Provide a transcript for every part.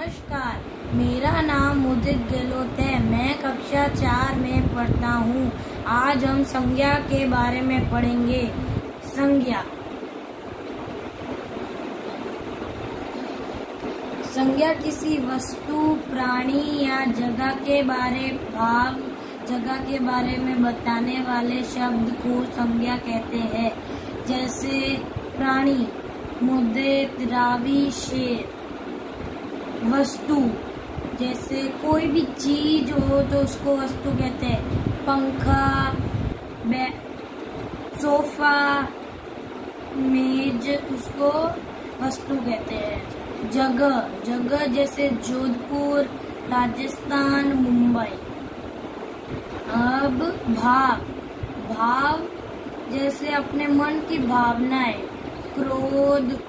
नमस्कार। मेरा नाम मुदित गहलोत है। मैं कक्षा चार में पढ़ता हूँ। आज हम संज्ञा के बारे में पढ़ेंगे। संज्ञा। संज्ञा किसी वस्तु, प्राणी या जगह के बारे भाव जगह के बारे में बताने वाले शब्द को संज्ञा कहते हैं। जैसे प्राणी मुद्दे रावी, शेर। वस्तु, जैसे कोई भी चीज़ हो तो उसको वस्तु कहते हैं। पंखा सोफा, मेज, उसको वस्तु कहते हैं। जगह जगह जैसे जोधपुर, राजस्थान, मुंबई। अब भाव भाव जैसे अपने मन की भावनाएँ, क्रोध,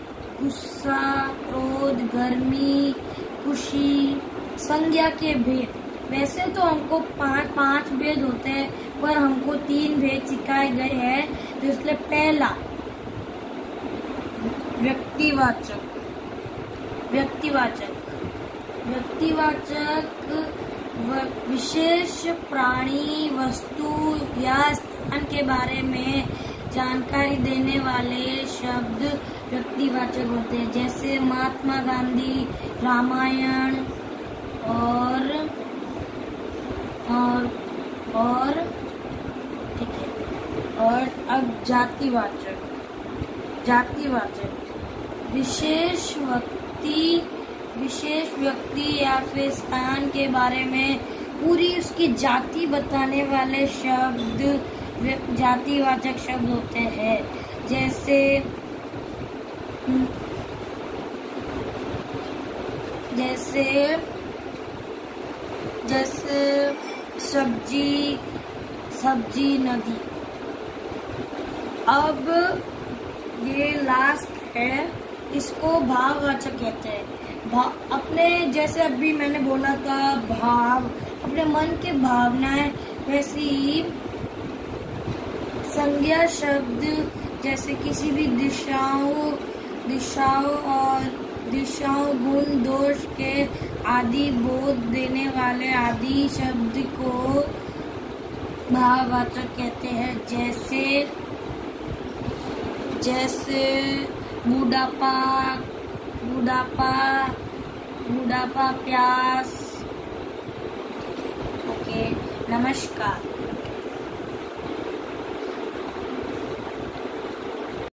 गुस्सा, क्रोध, गर्मी खुशी संज्ञा के भेद वैसे तो हमको पाँच पाँच भेद होते हैं, पर हमको तीन भेद सिखाए गए हैं इसलिए पहला, व्यक्तिवाचक व्यक्तिवाचक व्यक्तिवाचक विशेष प्राणी, वस्तु या स्थान के बारे में जानकारी देने वाले शब्द व्यक्तिवाचक होते हैं, जैसे महात्मा गांधी, रामायण और और और, ठीक है, और अब जातिवाचक जातिवाचक, विशेष व्यक्ति विशेष व्यक्ति या फिर स्थान के बारे में पूरी उसकी जाति बताने वाले शब्द जातिवाचक शब्द होते हैं, जैसे जैसे जैसे सब्ज़ी सब्ज़ी नदी। अब ये लास्ट है, इसको भाववाचक कहते हैं। भाव अपने, जैसे अभी मैंने बोला था, भाव, अपने मन के भावनाएँ, वैसी संज्ञा शब्द जैसे किसी भी दिशाओं दिशाओं और दिशाओं, गुण, दोष के आदि बोध देने वाले आदि शब्द को भाववाचक कहते हैं। जैसे जैसे बुढ़ापा बुढ़ापा बुढ़ापा प्यास। ओके, नमस्कार।